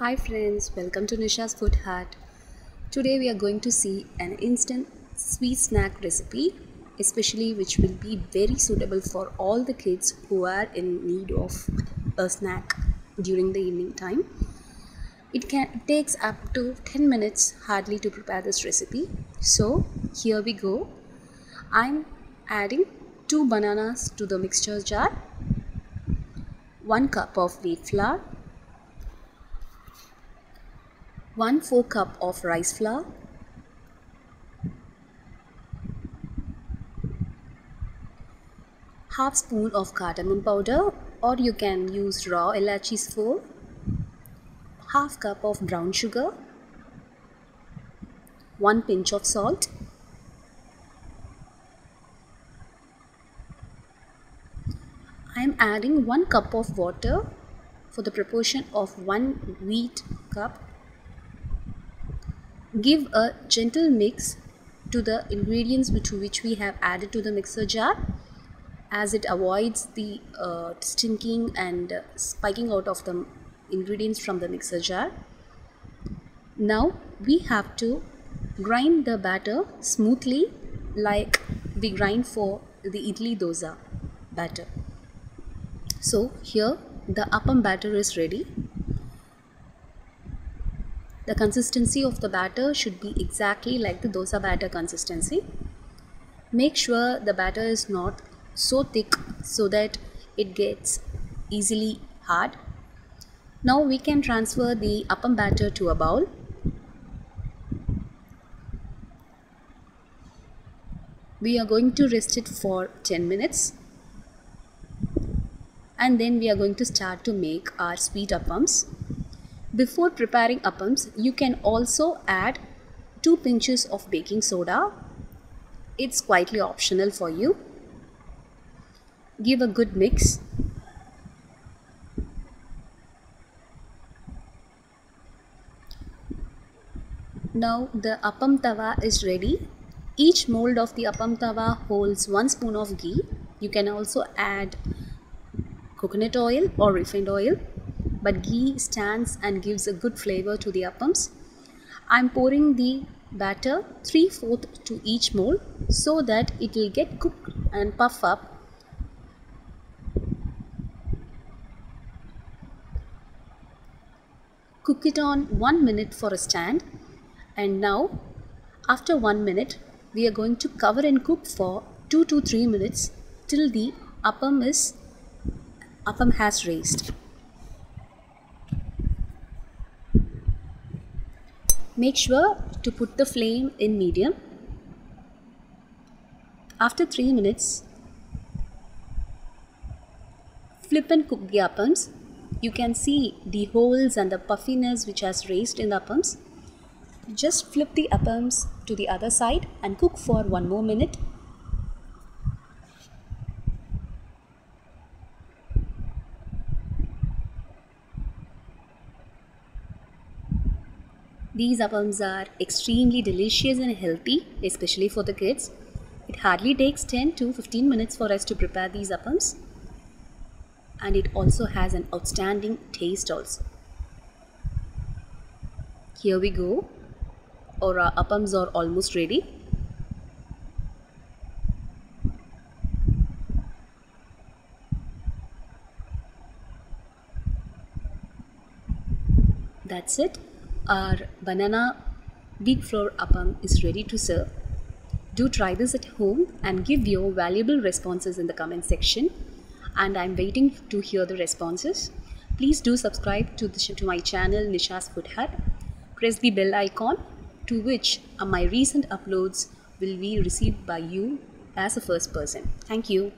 Hi friends, welcome to Nisha's Food Hut. Today we are going to see an instant sweet snack recipe, especially which will be very suitable for all the kids who are in need of a snack during the evening time. It can it takes up to 10 minutes hardly to prepare this recipe. So, here we go. I'm adding 2 bananas to the mixture jar, 1 cup of wheat flour, 1 4 cup of rice flour, half spoon of cardamom powder or you can use raw elachis for half cup of brown sugar, 1 pinch of salt, I am adding 1 cup of water for the proportion of 1 wheat cup. Give a gentle mix to the ingredients to which we have added to the mixer jar as it avoids the uh, stinking and uh, spiking out of the ingredients from the mixer jar. Now we have to grind the batter smoothly like we grind for the idli dosa batter. So here the appam batter is ready. The consistency of the batter should be exactly like the dosa batter consistency. Make sure the batter is not so thick so that it gets easily hard. Now we can transfer the appam batter to a bowl. We are going to rest it for 10 minutes and then we are going to start to make our sweet appams. Before preparing appams, you can also add 2 pinches of baking soda. It's quietly optional for you. Give a good mix. Now the appam tawa is ready. Each mold of the appam tawa holds 1 spoon of ghee. You can also add coconut oil or refined oil but ghee stands and gives a good flavor to the appams. I'm pouring the batter 3 4 to each mold so that it will get cooked and puff up. Cook it on 1 minute for a stand. And now after 1 minute we are going to cover and cook for 2 to 3 minutes till the appam is appam has raised make sure to put the flame in medium after 3 minutes flip and cook the appams you can see the holes and the puffiness which has raised in the appams. Just flip the appams to the other side and cook for one more minute. These appams are extremely delicious and healthy, especially for the kids. It hardly takes 10 to 15 minutes for us to prepare these appams and it also has an outstanding taste also. Here we go. Our appams are almost ready. That's it. Our banana wheat flour appam is ready to serve. Do try this at home and give your valuable responses in the comment section and I'm waiting to hear the responses. Please do subscribe to, the, to my channel Nisha's Food Hut. Press the bell icon to which uh, my recent uploads will be received by you as a first person. Thank you.